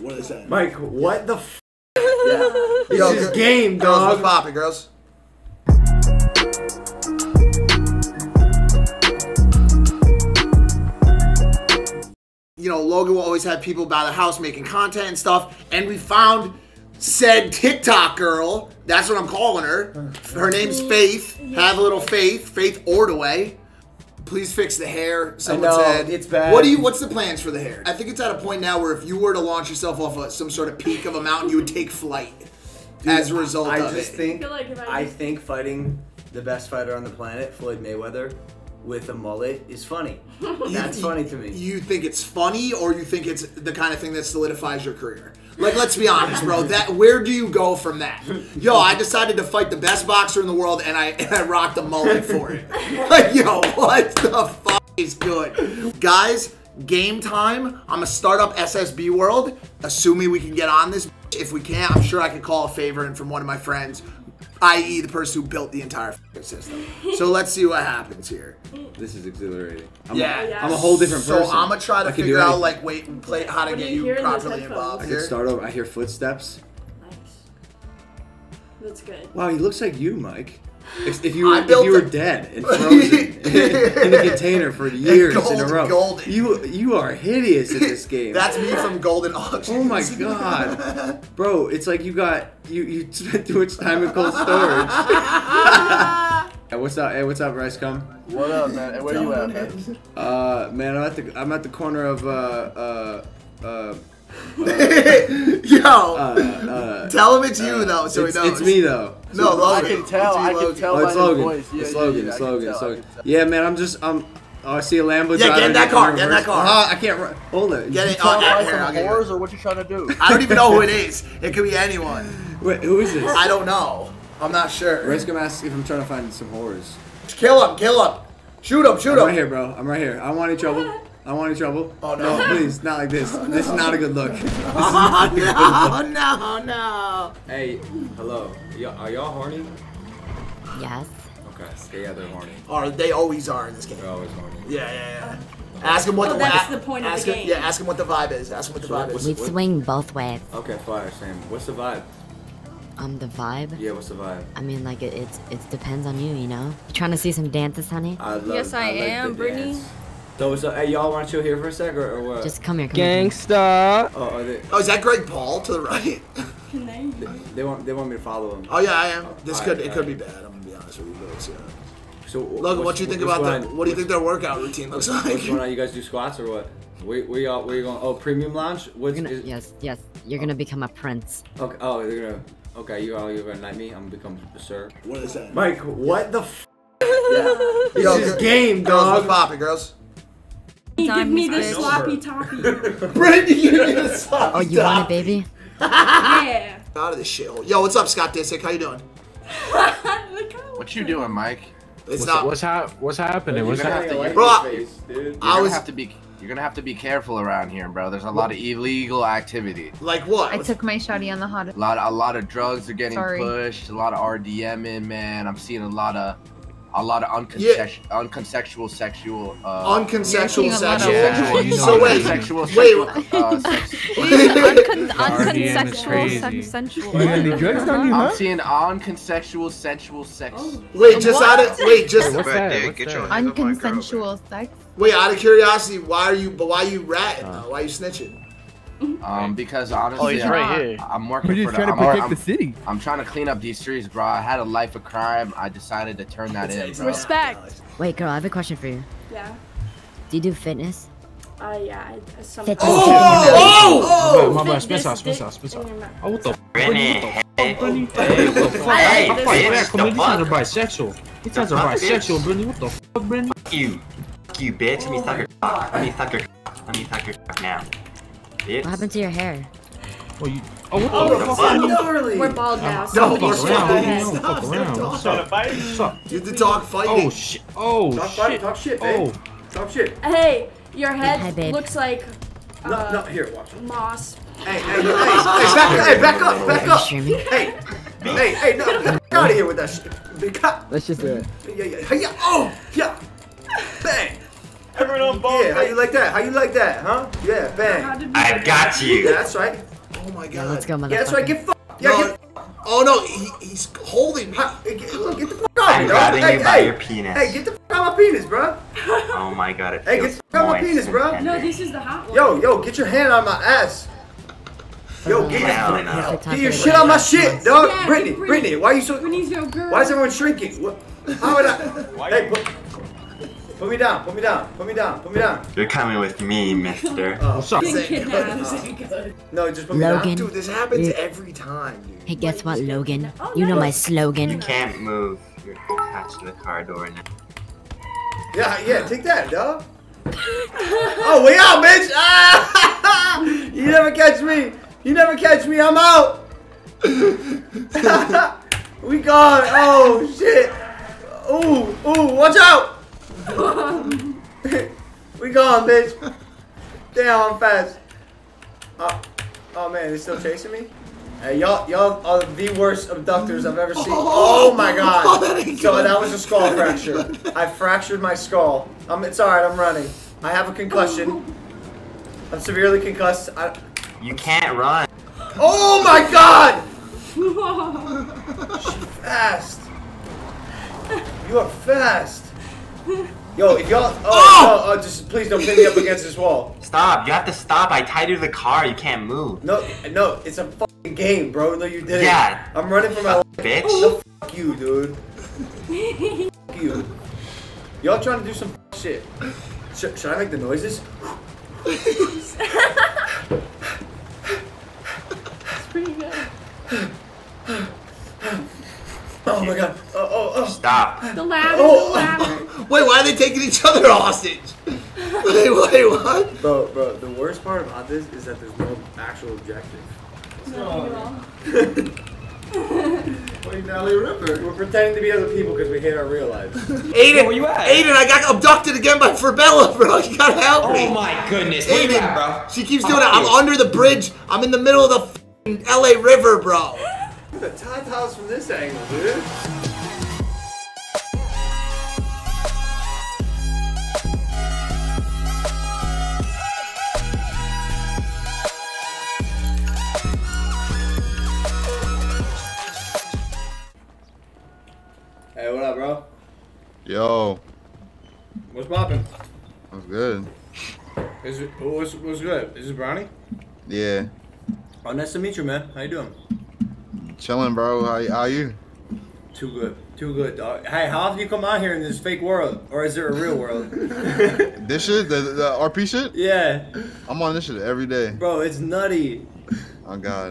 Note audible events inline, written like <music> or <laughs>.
What is that? Mike, what the f? Yeah. This Yo, is gir- game, Girls, what's dog. poppin', girls? You know, Logan will always have people by the house making content and stuff, and we found said TikTok girl. That's what I'm calling her. Her name's Faith. Have a little faith. Faith Ordway. Please fix the hair. Someone know, said it's bad. What do you? What's the plans for the hair? I think it's at a point now where if you were to launch yourself off of some sort of peak of a mountain, you would take flight as a result I of just it. think I feel like I- I think fighting the best fighter on the planet, Floyd Mayweather, with a mullet is funny. <laughs> That's funny to me. You think it's funny, or you think it's the kind of thing that solidifies your career? Like, let's be honest, bro. That where do you go from that? Yo, I decided to fight the best boxer in the world, and I <laughs> and I rocked a mullet for it. <laughs> Like, yo, what the fuck is good, guys? Game time. I'm a startup SSB World, assuming we can get on this. If we can't, I'm sure I could call a favor in from one of my friends, i.e., the person who built the entire system. So <laughs> let's see what happens here. This is exhilarating. I'm Yeah. a, I'm a whole different So person. So I'm gonna try to I can do figure out like wait play how to What get you you hear in those properly involved I here. can start over. I hear footsteps. Nice. That's good. Wow, he looks like you, Mike. If, if you were if you were a- dead and <laughs> frozen in a container for <laughs> years in a row, golden. you you are hideous in this <laughs> game. That's me from Golden Auction. Oh my god, bro! It's like you got you you spent too much time in cold storage. hey, what's up? Hey, what's up, Rice? Come. What up, man? Hey, where you at, man? Uh, man, I'm at the I'm at the corner of uh uh uh. Yo, uh, tell him it's you though, so it's, he knows. it's me though. No, I Logan. can tell. It's I can Logan. tell Oh, by it's his Logan. voice. Yeah, it's yeah, Logan. yeah, It's I can Logan. tell, It's Logan. Yeah, man. I'm just um. Oh, I see a Lambo. Yeah, get in that car, get in that car. Uh, I can't. run. Hold it. Get it. Oh, by here, some I'll whores or what you trying to do? I don't even know who it is. It could be anyone. Wait, who is this? I don't know. I'm not sure. Rice gonna ask if I'm trying to find some whores. Kill him. Kill him. Shoot him. Shoot I'm him. right here, bro. I'm right here. I don't want any trouble. <laughs> I want any trouble. Oh, no. please, not like this. <laughs> This is not a good look. Oh no, no, no. Hey, hello. Y'all, are y'all horny? Yes. Okay. Okay, yeah, they're horny. Or they always are in this game. They're always horny. Yeah, yeah, yeah. Ask him what Oh, the that's the point of the ask him, game. Yeah, ask him what the vibe is. Ask him what the So vibe is. We swing both ways. Okay, fire, Sam. What's the vibe? Um, the vibe. Yeah, what's the vibe? I mean, like it, it's it depends on you, you know. You trying to see some dances, honey? I love, Yes, I like am, the Brittany. dance. So, so, hey, y'all want to chill here for a sec, or, or what? Just come here, come here. Gangsta. Oh, are they? Oh, is that Greg Paul to the right? Can <laughs> they? They want, they want me to follow them. Oh yeah, I am. Oh, this All could right, it all could be bad. I'm gonna be honest with you, but yeah. So, Logan, what do you think about that? What do you think their workout routine looks What's like? going on? You guys do squats or what? Where, where y'all? Where you going? Oh, premium lounge. What's You're gonna, is, yes, yes. You're gonna oh. become a prince. Okay. Oh, they're gonna. Okay, you all you're gonna knight me. I'm gonna become a sir. What is that? Mike, what the f? <laughs> Yo, This is gir- game, Girls, what's dog. poppin', girls? <laughs> Give me is the sloppy toppy. Brittany, you need to stop. Oh, you want it, baby? <laughs> yeah. Out of this shithole. Yo, what's up, Scott Disick? How you doing? <laughs> What you doing, Mike? It's What's, not. what's hap- What's happening? What's happening? have Bro, I- face, dude. You're I gonna was have to be. You're gonna have to be careful around here, bro. There's a lot of illegal activity. like what? I took my shotty on the hot. A lot, a lot of drugs are getting Sorry. pushed. A lot of RDMing, man. I'm seeing a lot of, a lot of unconsex- unconsensual sexual. Uh, Unconsensual You're seeing a lot of- sexual. yeah, you know so what wait, sexual, wait. sexual, uh, <laughs> sex- Uncon- RDM is unconsensual, crazy. consensual. You got any drugs on you, I'm huh? seeing unconsensual sensual sex. Oh. Wait, just out of wait, just What's that? What's Get that? your hands girl. Unconsensual sex. wait. Out of curiosity, why are you? But why you ratting? Uh. though? Why you snitching? Um, because honestly, Oh, he's I'm, here. I'm working We're for the. trying to protect I'm, the city. I'm trying to clean up these streets, bro. I had a life of crime. I decided to turn that in, bro. Respect. Wait, girl, I have a question for you. Yeah. Do you do fitness? Uh, yeah. I, I some. Fit- Oh! Oh! My bad, Fit Spence this out, Spence dick out, Spence in out. your mouth. Oh, what the f? Rennie. What the fuck, Brittany? Hey, what the fuck? Hey, I this fuck bitch, that. Come on, the these guys are fuck? bisexual. These guys are fuck, bisexual, bitch? Brittany. What the fuck, Brittany? Fuck you. Fuck you, bitch. Let me suck your cock. Let me suck your cock. Let me suck your cock now. Bitch. What happened to your hair? Oh, you. Oh, what Oh, the the fuck? fuck? We're bald now, No, so we we're can Fuck around, our homie. heads. Don't fuck around. What's up? What's up? You the dog fighting. Oh shit! Oh Talk, fight, shit! talk shit, babe. Oh, Talk shit. Hey, your head Hi, looks like uh, no, here, watch. moss. Hey, hey, hey, hey, back, hey, back up, back up. streaming? Hey, hey, hey, no, get out of here with that shit. Let's just do it. Yeah, yeah, yeah. Oh, yeah. Bang. Everyone on ball. Yeah, how you like that? How you like that, huh? Yeah, bang. I've got Yeah, you. that's right. Oh my god. Yeah, let's go, motherfucker. Yeah, that's right. Get fucked. Yeah, No, get oh no, he, he's holding me. Ha- Hey, Get, look, get the fuck out of I'm me, grabbing Hey, you by hey, your penis. Hey, get the fuck out of my penis, bro. Oh my god, it Hey, get the fuck out my moist penis, bro. tender. No, this is the hot one. Yo, yo, get your hand on my ass. Yo, uh, get, Hell your- no. Perfect time get your for the shit on my shit, dog. Yeah, Brittany, Brittany. Brittany, why you so? Brittany's your girl. Why is everyone shrinking? What? How would I? Why hey, you- put, put me down. Put me down. Put me down. Put me down. You're coming with me, mister. What's up? Getting <laughs> kidnapped. No, just put me Logan. Dude, this happens Yeah. every time, dude. Hey, guess what, Logan? Oh, You know my slogan. slogan. Can't move. You're attached to the car door now. Yeah, yeah, take that, dog. oh, we out, bitch. Ah! <laughs> you never catch me. You never catch me. I'm out. <laughs> we gone. Oh shit. Ooh, ooh, watch out. We gone, bitch. Damn, I'm fast. Oh, oh man, they still chasing me? Hey, y'all, y'all are the worst abductors I've ever seen. Oh, my <laughs> Oh, god. that so that was a skull fracture. I fractured my skull. Um, it's alright, I'm running. I have a concussion. I'm severely concussed. I, You can't run. oh my god! She's <laughs> Fast. You are fast. Yo, if y'all, oh, oh, oh, oh just please don't pin me up against this wall. Stop. You have to stop. I tied you to the car. You can't move. No, no, it's a fucking game, bro. No, you didn't. Yeah. I'm running for my life. Bitch. No, fuck you, dude. fuck you. Y'all trying to do some shit. Sh- should I make the noises? Pretty good. Oh my god. Oh, oh, oh. Stop. The ladder, Oh. the ladder. Wait, why are they taking each other <laughs> hostage? <laughs> wait, wait, what? Bro, bro, the worst part about this is that there's no actual objective. Nothing wrong. Wait, Natalie Ripper. We're pretending to be other people because we hate our real lives. <laughs> Adin, where you at? Adin, I got abducted again by Forbella, bro. You gotta help me. Oh my goodness, where you Adin, at, bro? she keeps doing it. I'm under the bridge. I'm in the middle of the f***ing LA River, bro. Look at the tatas from this angle, dude. Yo, What's poppin'? that's good. Is it, what's, what's good? Is this Brownie? Yeah, Oh, nice to meet you, man. How you doing? chilling, bro. How, how you? Too good. Too good, dog. Hey, how often you come out here in this fake world? Or is there a real world? <laughs> This shit, the, the RP shit. yeah. I'm on this shit every day. Bro, it's nutty. Oh God.